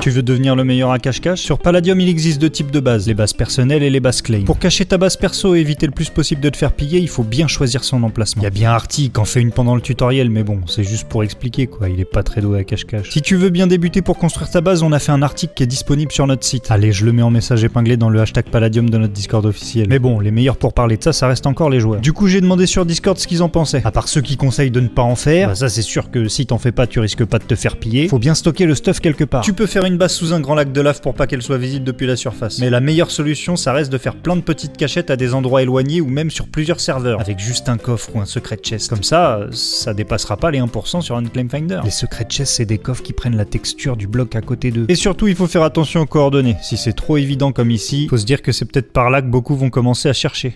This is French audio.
Tu veux devenir le meilleur à cache-cache? Sur Palladium, il existe deux types de bases, les bases personnelles et les bases claim. Pour cacher ta base perso et éviter le plus possible de te faire piller, il faut bien choisir son emplacement. Y a bien Arty qui en fait une pendant le tutoriel, mais bon, c'est juste pour expliquer quoi, il est pas très doué à cache-cache. Si tu veux bien débuter pour construire ta base, on a fait un article qui est disponible sur notre site. Allez, je le mets en message épinglé dans le hashtag Palladium de notre Discord officiel. Mais bon, les meilleurs pour parler de ça, ça reste encore les joueurs. Du coup, j'ai demandé sur Discord ce qu'ils en pensaient. À part ceux qui conseillent de ne pas en faire, bah ça c'est sûr que si t'en fais pas, tu risques pas de te faire piller. Faut bien stocker le stuff quelque part. Tu peux faire une base sous un grand lac de lave pour pas qu'elle soit visible depuis la surface. Mais la meilleure solution, ça reste de faire plein de petites cachettes à des endroits éloignés ou même sur plusieurs serveurs, avec juste un coffre ou un secret chest. Comme ça, ça dépassera pas les 1% sur Unclaim Finder. Les secret chests, c'est des coffres qui prennent la texture du bloc à côté d'eux. Et surtout, il faut faire attention aux coordonnées. Si c'est trop évident comme ici, faut se dire que c'est peut-être par là que beaucoup vont commencer à chercher.